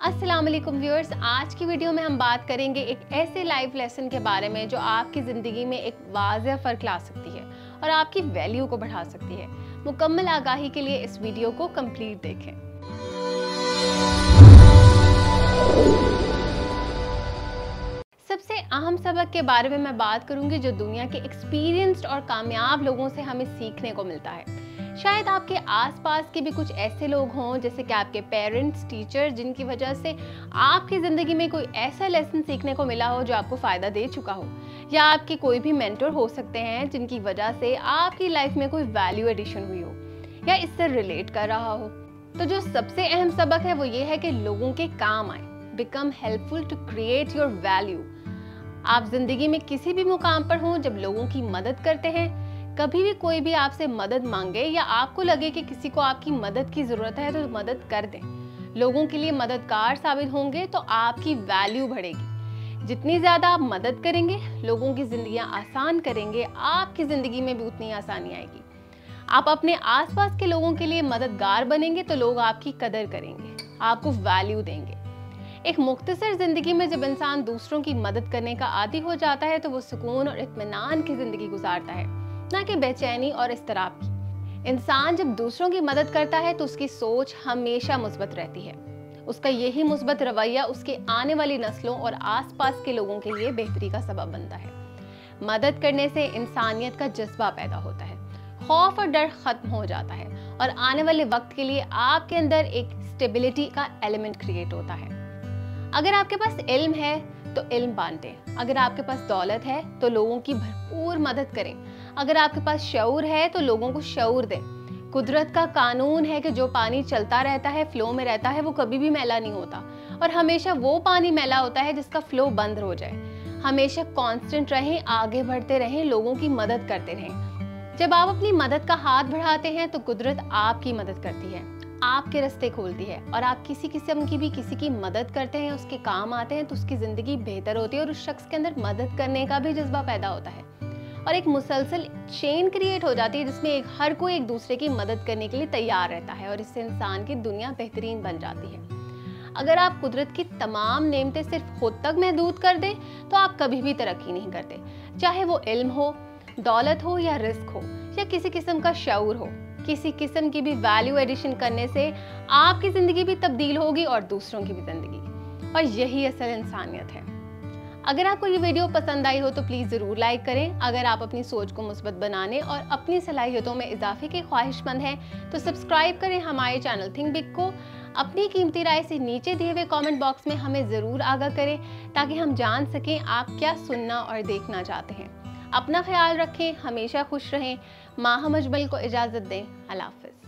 अस्सलाम वालेकुम व्यूअर्स, आज की वीडियो में हम बात करेंगे एक ऐसे लाइफ लेसन के बारे में जो आपकी ज़िंदगी में एक वाजह फ़र्क ला सकती है और आपकी वैल्यू को बढ़ा सकती है। मुकम्मल आगाही के लिए इस वीडियो को कंप्लीट देखें। सबसे अहम सबक के बारे में मैं बात करूँगी जो दुनिया के एक्सपीरियंस्ड और कामयाब लोगों से हमें सीखने को मिलता है। शायद आपके आसपास के भी कुछ ऐसे लोग हों, जैसे कि आपके पेरेंट्स टीचर जिनकी वजह से आपकी ज़िंदगी में कोई ऐसा लेसन सीखने को मिला हो जो आपको फ़ायदा दे चुका हो। या आपके कोई भी मेंटर हो सकते हैं, जिनकी वजह से आपकी लाइफ में कोई वैल्यू एडिशन हुई हो, या इससे रिलेट कर रहा हो। तो जो सबसे अहम सबक है, वो ये है कि लोगों के काम आए। Become helpful to create your value आप ज़िंदगी में किसी भी मुकाम पर हों, जब लोगों की मदद करते हैं, कभी भी कोई भी आपसे मदद मांगे या आपको लगे कि किसी को आपकी मदद की ज़रूरत है तो मदद कर दें। लोगों के लिए मददगार साबित होंगे तो आपकी वैल्यू बढ़ेगी। जितनी ज़्यादा आप मदद करेंगे, लोगों की ज़िंदगी आसान करेंगे, आपकी ज़िंदगी में भी उतनी आसानी आएगी। आप अपने आसपास के लोगों के लिए मददगार बनेंगे तो लोग आपकी कदर करेंगे, आपको वैल्यू देंगे। एक मुख्तसर ज़िंदगी में जब इंसान दूसरों की मदद करने का आदि हो जाता है तो वो सुकून और इतमान की ज़िंदगी गुजारता है, ना कि बेचैनी और तरह की। इंसान जब दूसरों की मदद करता है तो उसकी सोच हमेशा मुस्बत रहती है। उसका यही मुस्बत रवैया उसके आने वाली नस्लों और आसपास के लोगों के लिए बेहतरी का सबब बनता है। मदद करने से इंसानियत का जज्बा पैदा होता है, खौफ और डर खत्म हो जाता है, और आने वाले वक्त के लिए आपके अंदर एक स्टेबिलिटी का एलिमेंट क्रिएट होता है। अगर आपके पास इल्म है तो इल्म बांटें। अगर आपके पास दौलत है तो लोगों की भरपूर मदद करें। अगर आपके पास शऊर है तो लोगों को शऊर दें। कुदरत का कानून है कि जो पानी चलता रहता है, फ्लो में रहता है, वो कभी भी मैला नहीं होता। और हमेशा वो पानी मैला होता है, जिसका फ्लो बंद हो जाए। हमेशा कांस्टेंट रहें, आगे बढ़ते रहें, लोगों की मदद करते रहें। जब आप अपनी मदद का हाथ बढ़ाते हैं तो कुदरत आपकी मदद करती है। आपके रास्ते खोलती है और आप किसी किस्म की भी किसी की मदद करते हैं, उसके काम आते हैं तो उसकी ज़िंदगी बेहतर होती है और उस शख्स के अंदर मदद करने का भी जज्बा पैदा होता है। और एक मुसलसल चेन क्रिएट हो जाती है, जिसमें एक, हर कोई एक दूसरे की मदद करने के लिए तैयार रहता है और इससे इंसान की दुनिया बेहतरीन बन जाती है। अगर आप कुदरत की तमाम नेमतें सिर्फ़ खुद तक महदूद कर दें तो आप कभी भी तरक्की नहीं करते। चाहे वो इल्म हो, दौलत हो या रिस्क हो या किसी किस्म का शऊर हो, किसी किस्म की भी वैल्यू एडिशन करने से आपकी ज़िंदगी भी तब्दील होगी और दूसरों की भी ज़िंदगी। और यही असल इंसानियत है। अगर आपको ये वीडियो पसंद आई हो तो प्लीज़ ज़रूर लाइक करें। अगर आप अपनी सोच को मुस्बत बनाने और अपनी सलाहियतों में इजाफे के ख्वाहिशमंद हैं तो सब्सक्राइब करें हमारे चैनल थिंक बिग को। अपनी कीमती राय से नीचे दिए हुए कमेंट बॉक्स में हमें ज़रूर आगाह करें, ताकि हम जान सकें आप क्या सुनना और देखना चाहते हैं। अपना ख्याल रखें हमेशा खुश रहें। माह मजबल को इजाज़त दें। अल्लाह हाफ़िज़।